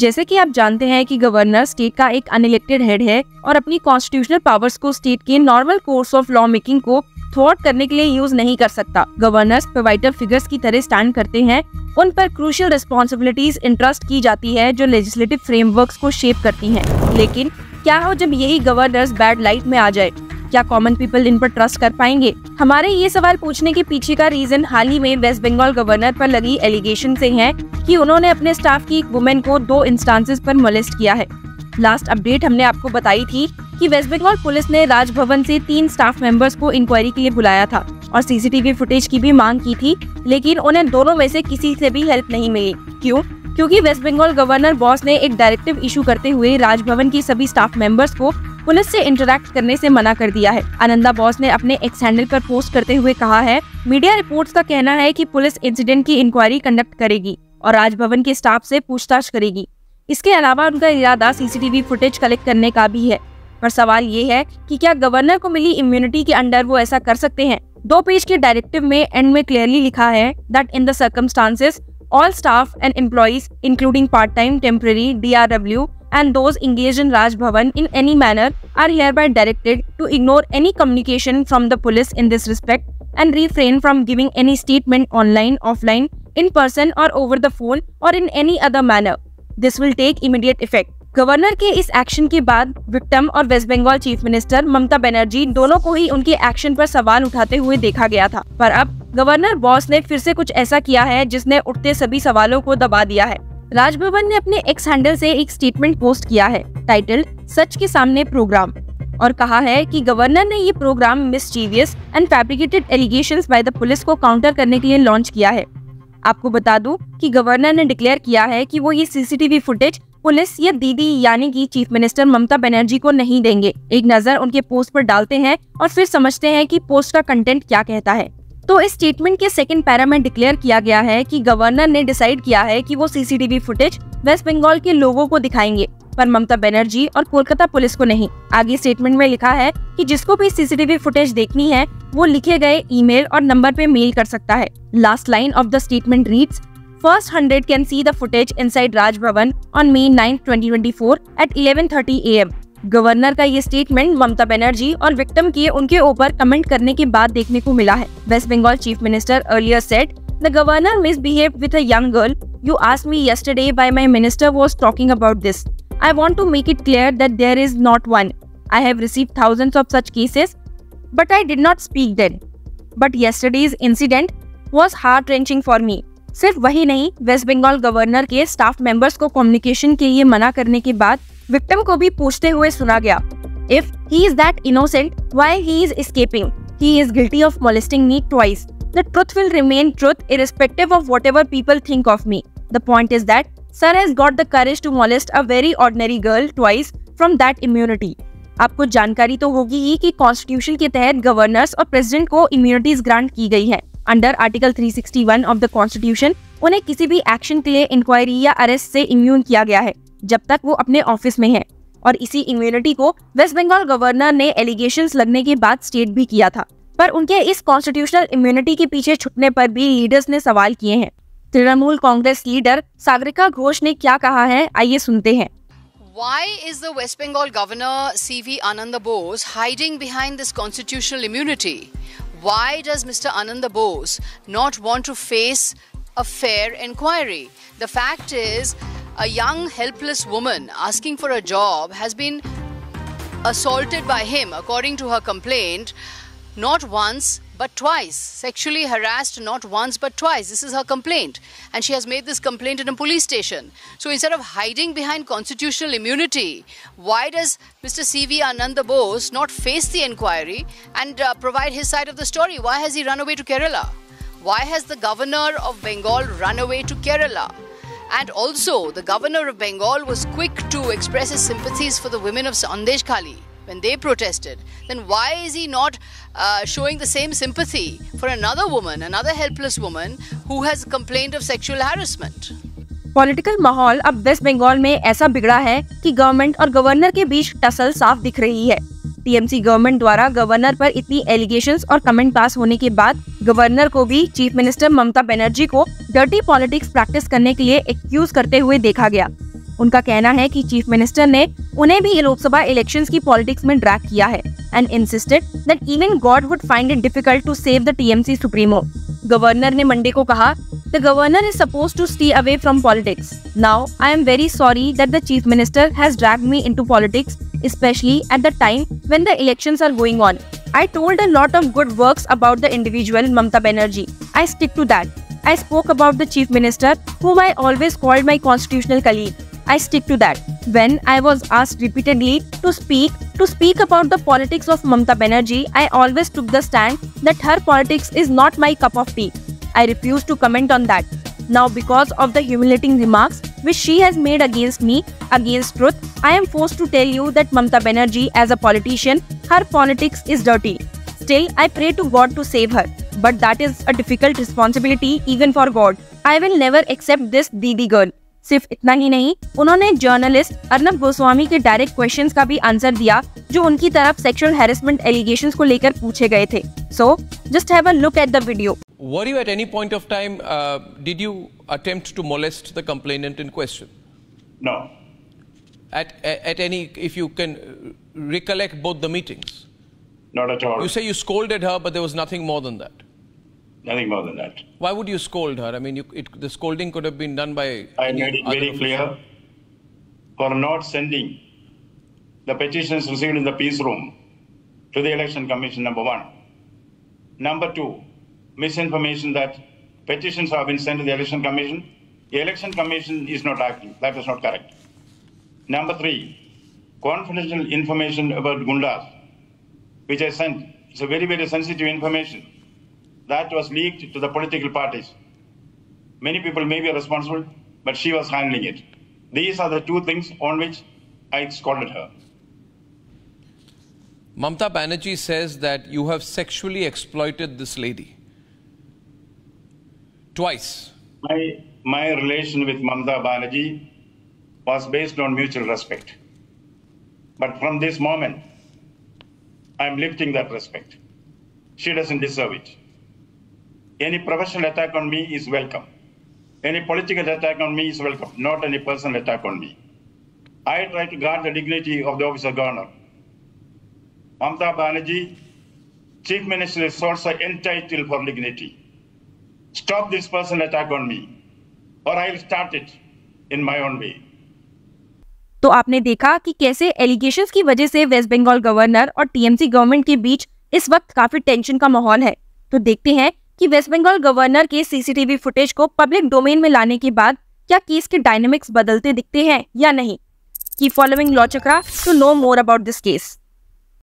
जैसे कि आप जानते हैं कि गवर्नर स्टेट का एक अनइलेक्टेड हेड है और अपनी कॉन्स्टिट्यूशनल पावर्स को स्टेट के normal course of law making को थॉट करने के लिए यूज़ नहीं कर सकता। गवर्नर्स प्रोवाइडर फिगर्स की तरह स्टैंड करते हैं, उन पर क्रूशियल रिस्पॉन्सिबिलिटीज इंट्रस्ट की जाती है जो लेजिस्लेटिव फ्रेमवर्क को शेप करती है। लेकिन क्या हो जब यही गवर्नर्स बैड लाइट में आ जाए? क्या कॉमन पीपल इन पर ट्रस्ट कर पाएँगे? हमारे ये सवाल पूछने के पीछे का रीजन हाल ही में वेस्ट बंगाल गवर्नर पर लगी एलिगेशन से है कि उन्होंने अपने स्टाफ की एक वुमेन को दो इंस्टांसेस पर मोलेस्ट किया है। लास्ट अपडेट हमने आपको बताई थी कि वेस्ट बंगाल पुलिस ने राजभवन से तीन स्टाफ मेंबर्स को इंक्वायरी के लिए बुलाया था और सीसीटीवी फुटेज की भी मांग की थी, लेकिन उन्हें दोनों में से किसी से भी हेल्प नहीं मिली। क्यों? क्योंकि वेस्ट बंगाल गवर्नर बॉस ने एक डायरेक्टिव इशू करते हुए राजभवन की सभी स्टाफ मेंबर्स को पुलिस से इंटरेक्ट करने से मना कर दिया है। आनंदा बॉस ने अपने एक्स हैंडल पर पोस्ट करते हुए कहा है मीडिया रिपोर्ट्स का कहना है कि पुलिस इंसिडेंट की इंक्वायरी कंडक्ट करेगी और राजभवन के स्टाफ से पूछताछ करेगी। इसके अलावा उनका इरादा सीसीटीवी फुटेज कलेक्ट करने का भी है। पर सवाल ये है कि क्या गवर्नर को मिली इम्यूनिटी के अंडर वो ऐसा कर सकते हैं? दो पेज के डायरेक्टिव में एंड में क्लियरली लिखा है that in the circumstances all staff and staff including part time part-time, temporary DRW and those engaged in Raj Bhavan in any manner are hereby directed to ignore any communication from the police in this respect and refrain from giving any statement online, offline, in person or over the phone or in any other manner. This will take immediate effect. Governor के इस action के बाद victim और West Bengal chief minister Mamata Banerjee दोनों को ही उनके action पर सवाल उठाते हुए देखा गया था पर अब गवर्नर बॉस ने फिर से कुछ ऐसा किया है जिसने उठते सभी सवालों को दबा दिया है राजभवन ने अपने एक्स हैंडल से एक स्टेटमेंट पोस्ट किया है टाइटल सच के सामने प्रोग्राम और कहा है कि गवर्नर ने ये programme mischievous and fabricated allegations by the police को काउंटर करने के लिए लॉन्च किया है। आपको बता दूँ कि गवर्नर ने डिक्लेयर किया है कि वो ये सीसीटीवी फुटेज पुलिस या दीदी यानी कि चीफ मिनिस्टर ममता बनर्जी को नहीं देंगे। एक नज़र उनके पोस्ट पर डालते हैं और फिर समझते हैं कि पोस्ट का कंटेंट क्या कहता है। तो इस स्टेटमेंट के सेकंड पैरा में डिक्लेयर किया गया है कि गवर्नर ने डिसाइड किया है कि वो सीसीटीवी फुटेज वेस्ट बंगाल के लोगों को दिखाएँगे पर ममता बनर्जी और कोलकाता पुलिस को नहीं आगे स्टेटमेंट में लिखा है कि जिसको भी सीसीटीवी फुटेज देखनी है वो लिखे गए ईमेल और नंबर पे मेल कर सकता है last line of the statement reads First 100 can see the footage inside Raj Bhavan on May 9, 2024 at 11:30 am. Governor का ये स्टेटमेंट ममता बनर्जी और विक्टम के उनके ऊपर कमेंट करने के बाद देखने को मिला है। West Bengal chief minister earlier said the governor misbehave with girl you ask me yesterday by my minister was talking about this I want to make it clear that there is not one I have receive thousand of such cases but I did not speak then but yesterday's incident was heart wrenching for me सिर्फ़ वही नहीं West Bengal governor के staff members को communication के लिए मना करने के बाद विक्टिम को भी पूछते हुए सुना गया if he is that innocent why he is escaping he is guilty of molesting me twice the truth will remain truth irrespective of whatever people think of me the point is that sir has got the courage to molest a very ordinary girl twice from that immunity आपको जानकारी तो होगी ही कि constitution के तहत governors और president को immunities grant की गई है। Under article 361 of the constitution उन्हें किसी भी एक्शन के लिए इंक्वायरी या अरेस्ट से इम्यून किया गया है। जब तक वो अपने ऑफ़िस में है और इसी इम्यूनिटी को वेस्ट बंगाल गवर्नर ने एलिगेशन लगने के बाद स्टेट भी किया था पर उनके इस कॉन्स्टिट्यूशनल इम्यूनिटी के पीछे छुटने पर भी लीडर्स ने सवाल किए हैं तृणमूल कांग्रेस लीडर सागरिका घोष ने क्या कहा है आइए सुनते हैं Why is the West Bengal Governor C.V. Ananda Bose hiding behind this constitutional immunity? Why does Mr. Ananda Bose not want to face a fair inquiry? The fact is, a young helpless woman asking for a job has been assaulted by him, according to her complaint, not once but twice. Sexually harassed not once but twice. This is her complaint. And she has made this complaint in a police station. So instead of hiding behind constitutional immunity, why does Mr. C.V. Ananda Bose not face the inquiry and uh, provide his side of the story? Why has he run away to Kerala? Why has the governor of Bengal run away to Kerala? And also, the governor of Bengal was quick to express his sympathies for the women of Sandesh Khali when they protested, then why is he not uh, showing the same sympathy for another woman, another helpless woman who has complained of sexual harassment? Political माहौल अब waste Bengal में ऐसा बिगड़ा है कि government और governor के बीच tussle साफ़ दिख रही है टीएमसी गवर्नमेंट द्वारा गवर्नर पर इतनी एलिगेशंस और कमेंट पास होने के बाद गवर्नर को भी चीफ मिनिस्टर ममता बनर्जी को डर्टी पॉलिटिक्स प्रैक्टिस करने के लिए एक्यूज करते हुए देखा गया उनका कहना है कि चीफ मिनिस्टर ने उन्हें भी लोकसभा इलेक्शंस की पॉलिटिक्स में ड्रैग किया है and insisted that even God would find it difficult to save the TMC supremo governor ने मंडे को कहा the governor is suppose to stay away from politics now I am very sorry that the chief minister has drag me into politics especially at the time when the elections are going on. I told a lot of good works about the individual, Mamta Banerjee. I stick to that. I spoke about the Chief Minister, whom I always called my constitutional colleague. I stick to that. When I was asked repeatedly to speak, to speak about the politics of Mamta Banerjee, I always took the stand that her politics is not my cup of tea. I refuse to comment on that. Now, because of the humiliating remarks which she has made against me, against truth, I am forced to tell you that Mamta Banerjee, as a politician, her politics is dirty. Still, I pray to God to save her But that is a difficult responsibility even for God. I will never accept this दीदी girl सिर्फ इतना ही नहीं उन्होंने journalist Arnab Goswami के direct questions का भी answer दिया जो उनकी तरफ सेक्सुअल हैरेसमेंट एलिगेशंस को लेकर पूछे गए थे so just have a look at the video Were you at any point of time, uh, did you attempt to molest the complainant in question? No. At, at, at any, if you can recollect both the meetings? Not at all. You say you scolded her, but there was nothing more than that. Nothing more than that. Why would you scold her? I mean, you, it, the scolding could have been done by. I made it very clear for not sending the petitions received in the peace room to the election commission, number one. Number two, misinformation that petitions have been sent to the election commission. The election commission is not acting. That is not correct. Number three, confidential information about Gundas, which I sent. It's a very, very sensitive information. That was leaked to the political parties. Many people may be responsible, but she was handling it. These are the two things on which I scolded her. Mamta Banerjee says that you have sexually exploited this lady. Twice. My, my relation with Mamta Banerjee was based on mutual respect. But from this moment, I'm lifting that respect. She doesn't deserve it. Any professional attack on me is welcome. Any political attack on me is welcome, not any personal attack on me. I try to guard the dignity of the office of governor. Mamta Banerjee, Chief Minister is also entitled for dignity. Stop this personal attack on me, or I'll start it in my own way. तो आपने देखा कि कैसे allegation की वजह से West Bengal governor और TMC government के बीच इस वक्त काफ़ी टेंशन का माहौल है। तो देखते हैं कि वेस्ट बंगाल गवर्नर के सीसीटीवी फुटेज को पब्लिक डोमेन में लाने के बाद क्या केस के डायनेमिक्स बदलते दिखते हैं या नहीं? की following Law Chakra to know more about this case